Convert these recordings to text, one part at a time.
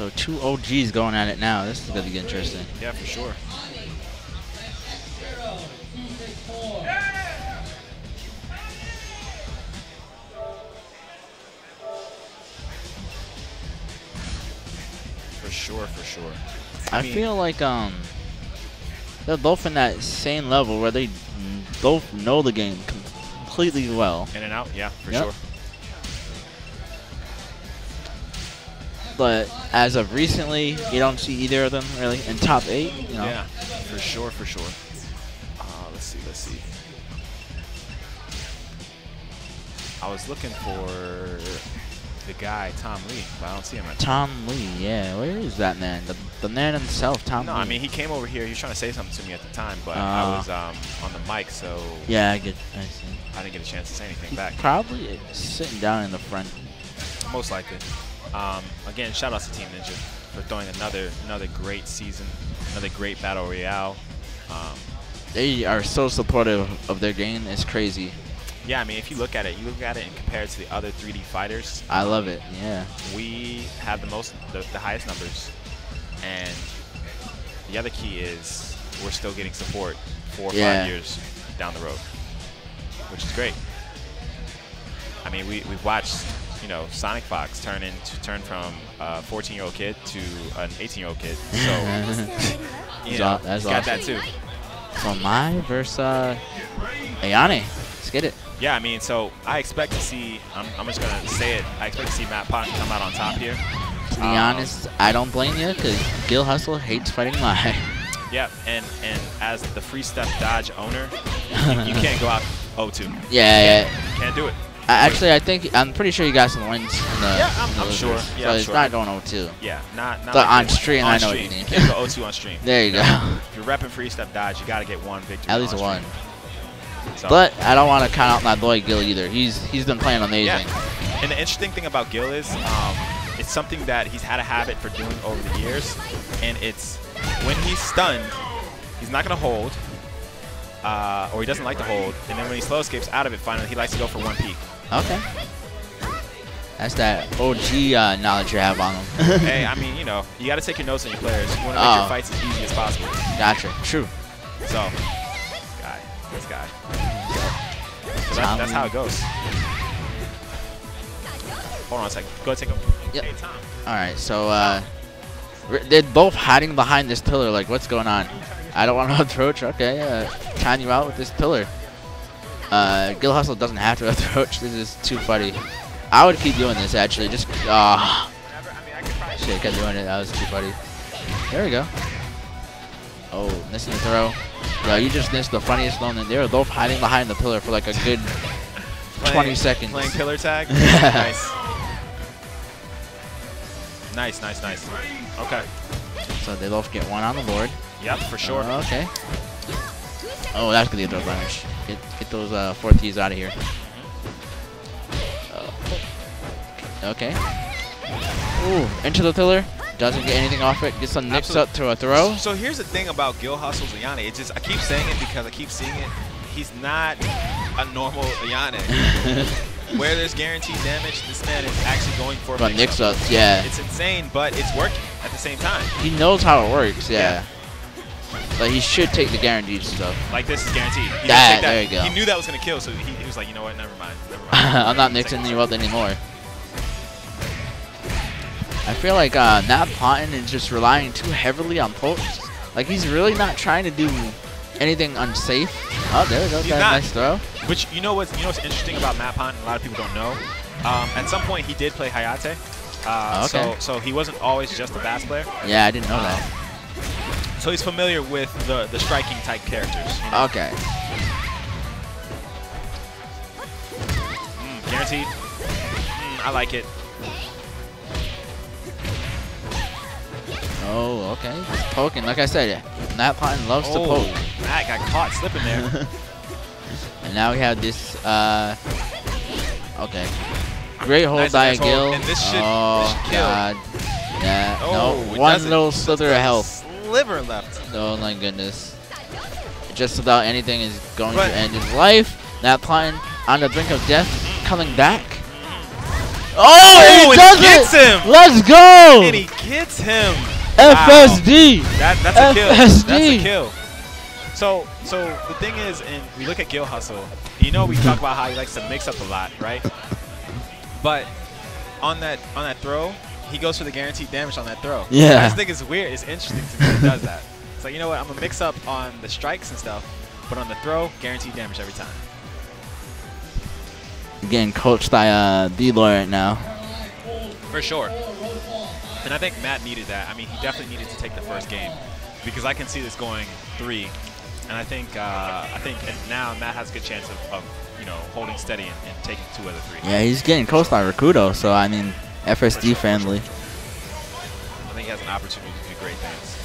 So two OGs going at it now. This is gonna be interesting. Yeah, for sure. For sure, for sure. I, mean- feel like um they're both in that same level where they both know the game completely well. In and out, yeah, for Yep. sure. But as of recently, you don't see either of them really in top eight. You know, Yeah, for sure, for sure. Uh, let's see, let's see. I was looking for the guy, Tom Lee, but I don't see him at Tom Lee. Yeah, where is that man? The, the man himself, Tom No, Lee. I mean, he came over here. He was trying to say something to me at the time, but Ah. I was um, on the mic, so yeah, I get. I see. I didn't get a chance to say anything He's back. probably sitting down in the front. Most likely. Um, again, shout out to Team Ninja for throwing another another great season, another great battle royale. Um, They are so supportive of their game. It's crazy. yeah, I mean, if you look at it, you look at it and compare it to the other 3D fighters. I love it. Yeah. We have the most, the, the highest numbers, and the other key is we're still getting support four or Yeah. five years down the road, which is great. I mean, we we've watched, you know, SonicFox turn into turn from a 14-year-old kid to an 18-year-old kid. So, you know, that's he's got that too. so Mai versus uh, Ayane. Let's get it. Yeah, I mean, so I expect to see. I'm, I'm just gonna say it. I expect to see Matt Pot come out on top here. To be Um, honest, I don't blame you because Gil Hustle hates fighting live. Yeah, and and as the free step dodge owner, you, you can't go out 0-2. yeah, yeah. Can't do it. Actually, I think I'm pretty sure you got some wins. In the, Yeah, I'm- I'm sure. Yeah, so I'm it's sure. not going 0-2. Yeah, not not But like on stream, on I know what you stream. mean. can't go 0-2 on stream. There you go. If you're repping free step dodge, you got to get one victory. At least on one. So, But I don't want to count out my boy Gil either. He's he's been playing amazing. yeah. And the interesting thing about Gil is, um, it's something that he's had a habit for doing over the years, and it's when he's stunned, he's not gonna hold, uh, or he doesn't like to hold, and then when he slow escapes out of it, finally he likes to go for one peek. Okay. That's that OG uh, knowledge you have on them. hey, I mean, you know, you got to take your notes on your players. You want to make Oh. your fights as easy as possible. Gotcha. True. So, guy, this guy. So that, that's how it goes. Hold on a second. Go take a. Yep. Hey, Tom. All right. So uh, they're both hiding behind this pillar. Like, what's going on? I don't want to approach. Okay. Uh, time you out with this pillar. Uh, Gil Hustle doesn't have to approach. This is too funny. I would keep doing this actually. Just ah. Whatever. I mean, I could probably Shit, kept doing it. That was too funny. There we go. Oh, missing the throw. Yeah, you just missed the funniest moment. They were both hiding behind the pillar for like a good Playing- 20 seconds. Playing pillar tag. nice. Nice, nice, nice. Okay. So they both get one on the board. Yep, for sure. Uh, okay. Oh, that's gonna get those damage. Get get those uh, four T's out of here. Uh, okay. Ooh, into the pillar. Doesn't get anything off it. Gets some nicks up to a throw. So here's the thing about Gil Hustle's Ayane. It just I keep saying it because I keep seeing it. He's not a normal Ayane. Where there's guaranteed damage, this man is actually going for a But mix-up. up, yeah. It's insane, but it's working at the same time. He knows how it works, yeah. Yeah. But he should take the guaranteed stuff. Like this is guaranteed. He That- that. there you go. He knew that was gonna kill, so he, he was like, you know what? Never mind. Never mind. I'm not mixing it. you up anymore. I feel like uh, Matt is just relying too heavily on pokes. Like he's really not trying to do anything unsafe. Oh, there we go. He's not. nice throw. Which you know what's you know what's interesting about Matt Pont, a lot of people don't know. Um, at some point, he did play Hayate. Uh, Okay. So so he wasn't always just a bass player. Yeah, I didn't know that. So he's familiar with the the striking type characters. you know? Okay. Mm, guaranteed. Mm, I like it. Oh, okay. He's poking. Like I said, Matt Ponton loves to Oh, poke. Matt got caught slipping there. And now we have this. Uh, okay. Great hold Nice, by nice hold. Gil. And this should- oh, this should kill. God. Yeah. Oh, no. One little slither of health. Sliver left. Oh my goodness. Just about anything is going But- to end his life. Matt Ponton on the brink of death, coming back. Oh, Oh, he does gets it! him! Let's go! And he gets him. FSD! That, that's a kill. That's a kill. So, so the thing is, and we look at Gil Hustle. You know, we talk about how he likes to mix up a lot, right? But on that on that throw, he goes for the guaranteed damage on that throw. Yeah. I just think it's weird. It's interesting to me he does that. It's like, you know what? I'm gonna mix up on the strikes and stuff, but on the throw, guaranteed damage every time. Getting coached by uh, D-Loy right now. For sure. And I think Matt needed that. I mean, he definitely needed to take the first game because I can see this going three, and I think uh, I think now Matt has a good chance of, of you know holding steady and, and taking two out of three. Yeah, he's getting coached by Rakudo, so I mean, FSD friendly. I think he has an opportunity to do great things.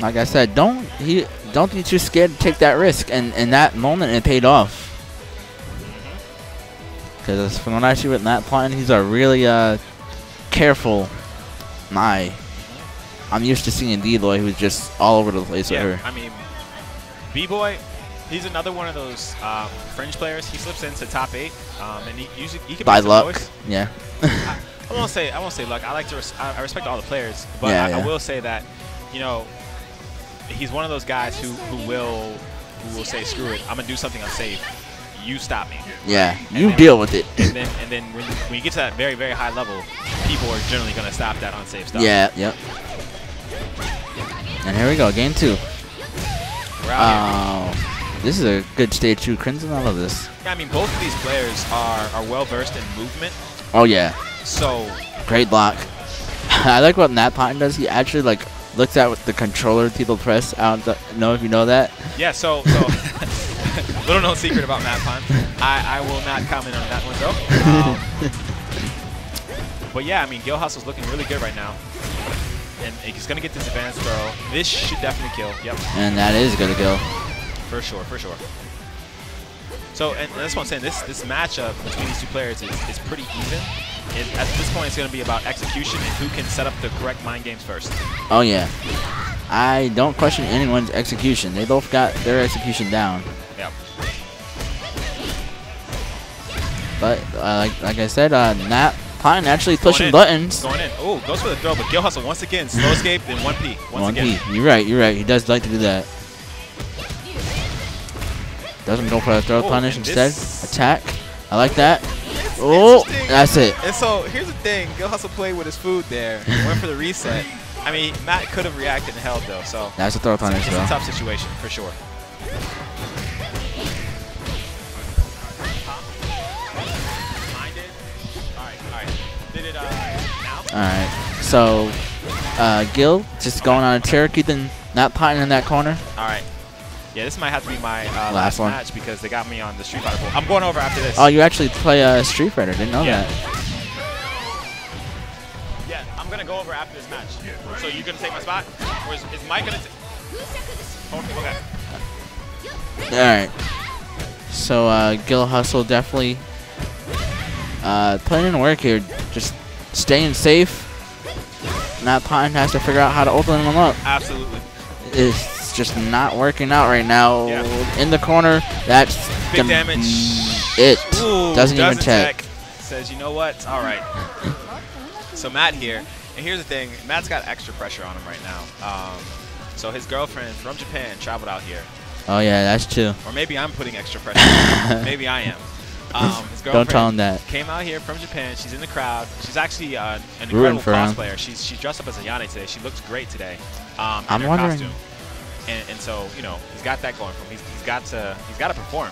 Like I said, don't he don't be too scared to take that risk, and in that moment it paid off. Because from what I see with Matt Ponton, he's a really uh, careful my. I'm used to seeing D-Loy who's just all over the place Yeah, with her. I mean, B-boy, he's another one of those um, fringe players. He slips into top eight, um, and he usually he can By luck, noise. yeah. I, I won't say I won't say luck. I like to res- I, respect all the players, but Yeah, I, yeah. I will say that you know he's one of those guys who who will who will say screw it. I'm gonna do something unsafe. You stop me. yeah, And you then- deal with it. And then and then when, when you get to that very very high level, people are generally gonna stop that unsafe stuff. yeah, yep. And here we go, game two. We're out here. Oh, this is a good stage two. Crimson, I love this. Yeah, I mean both of these players are are well versed in movement, Oh yeah, so great block. I like what Matt Ponton does. He actually like looks at what the controller people press. I don't know if you know that. Yeah, so so little known secret about Matt Pond. I, I will not comment on that one though. Um, but yeah, I mean Gil Hustle's looking really good right now. And he's gonna get this advanced throw. This should definitely kill. Yep, And that is gonna go. For sure, for sure. So and that's what I'm saying. This this matchup between these two players is, is pretty even. It, at this point, it's gonna be about execution and who can set up the correct mind games first. Oh yeah. I don't question anyone's execution. They both got their execution down. Yep. But uh, like like I said, uh, Matt Ponton actually Going pushing in. buttons. Going in. Oh, goes for the throw, but Gil Hustle once again slow escape in one P. Once One again. P. You're right. You're right. He does like to do that. Doesn't go for a throw Oh, punish instead. Attack. I like that. Oh, that's it. And so here's the thing: Gil Hustle played with his food there, went for the reset. I mean, Matt could have reacted and held though, so That's a throw it's, punish, it's a though. tough situation for sure. All right, all right. Did it uh, now? All right. So, uh, Gil just going on a Cherokee, keeping not Ponton in that corner. All right. Yeah, this might have to be my uh, Last last, one. match because they got me on the Street Fighter pool. I'm going over after this. Oh, you actually play uh, Street Fighter. Didn't know Yeah. that. Yeah, I'm gonna go over after this match. So you gonna take my spot, or is, is Mike gonna? T- oh, okay. All right. So uh, Gil Hustle definitely uh, putting in work here, just staying safe. Matt Ponton has to figure out how to open them up. Absolutely. It's just not working out right now. Yeah. In the corner, that's Big gonna damage. It Ooh, doesn't even check. Says, you know what? All right. so Matt here, and here's the thing: Matt's got extra pressure on him right now. Um, so his girlfriend from Japan traveled out here, Oh yeah, that's true. or maybe I'm putting extra pressure. on him. maybe I am. Um, his Don't girlfriend tell him that. Came out here from Japan. She's in the crowd. She's actually uh, an incredible for him. cosplayer. She's she's dressed up as Ayane today. She looks great today. Um, in I'm her wondering- Costume. And, and so you know he's got that going for him. He's, he's got to he's got to perform.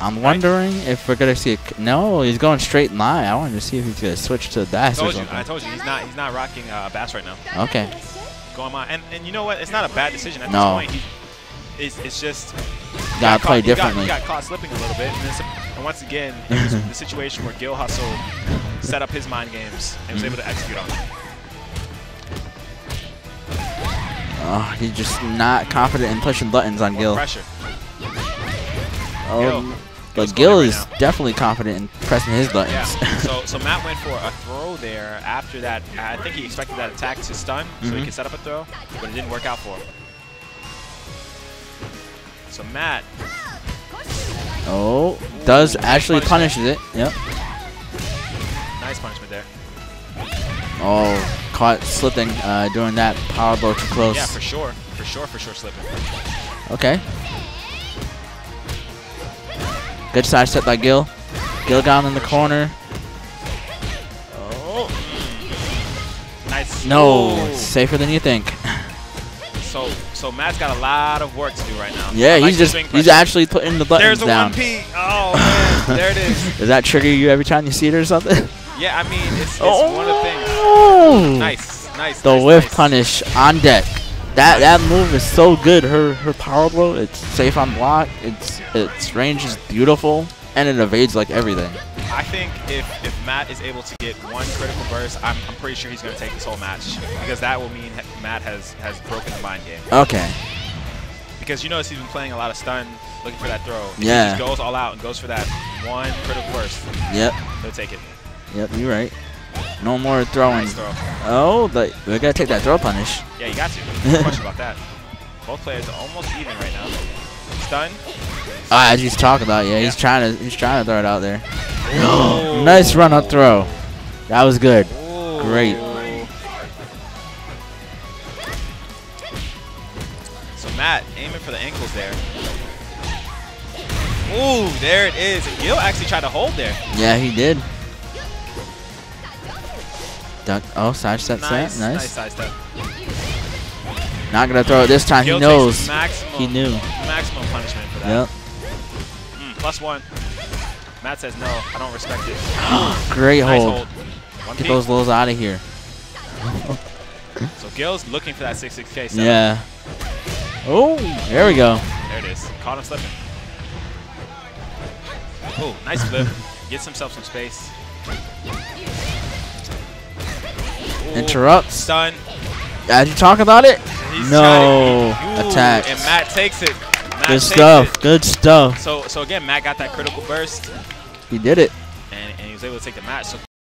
I'm wondering if we're gonna see a. No, he's going straight line. I wanted to see if he's gonna switch to I bass or told you. I told you he's not he's not rocking uh, bass right now. okay. Going on, and and you know what? It's not a bad decision at No. this point. He, it's, it's just Gotta got play caught, he got- differently. He got, caught slipping a little bit, and, and once again, it was the situation where Gil Hustle set up his mind games and was able to execute on them. Oh, he's just not confident in pushing buttons on Gil. Pressure. Um, Gil's but Gil is now. definitely confident in pressing his buttons. Yeah. so so Matt went for a throw there after that. I think he expected that attack to stun, so he Mhm. could set up a throw, but it didn't work out for him. So Matt, oh, does Ooh, actually punishes it. Yep. Nice punishment there. Oh, caught slipping, uh, doing that power blow too close. Yeah, for sure. For sure, for sure slipping. Okay. Good side step by Gil. Gil down in the corner. Oh. Nice. No, Ooh. safer than you think. So, so Matt's got a lot of work to do right now. Yeah, like he's just he's actually putting the buttons There's a down. 1P. Oh, man. there it is. Does that trigger you every time you see it or something? Yeah, I mean, it's, it's one of the things. Oh! Nice, nice. The nice, whiff nice. punish on deck. That that move is so good. Her her power blow, it's safe on block. It's its range is beautiful, and it evades like everything. I think if, if Matt is able to get one critical burst, I'm, I'm pretty sure he's going to take this whole match because that will mean Matt has, has broken the mind game. Okay. Because you notice he's been playing a lot of stun, looking for that throw. If Yeah. He just goes all out and goes for that one critical burst. Yep. He'll take it. Yep. You're right. No more throwing. Nice throw. Oh, the, we gotta take that throw punish. Yeah, you got to. No question about that. Both players are almost even right now. Stun. Ah, as he's talking about, yeah, he's trying to he's trying to throw it out there. Nice run up throw. That was good. Ooh. Great. So Matt aiming for the ankles there. Ooh, there it is. Gil actually tried to hold there. Yeah, he did. Duck. Oh, side step Nice, set. nice Nice. step. Not gonna throw it this time. Gil he knows. Maximum, He knew. Maximum punishment for that. Yep. Mm, plus one. Matt says no. I don't respect it. Great hold. hold. Get those lows out of here. So Gil's looking for that 6-6K. setup. Yeah. Oh, there we go. There it is. Caught him slipping. Oh, nice flip. Gets himself some space. Interrupts. Stun. As you talk about it. He's No. trying to- Ooh, Attack. And Matt takes it. Matt Good stuff. it. Good stuff. So, so again, Matt got that critical burst, He did it. and, and he was able to take the match. So